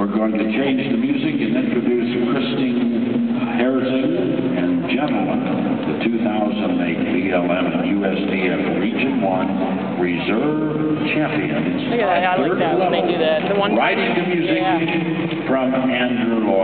We're going to change the music and introduce Christine Harrison and gentlemen, the 2008 BLM and USDF Region 1 Reserve Champions. Look at that, I like that level, when they do that. The one- Writing the music Yeah. from Andrew Lloyd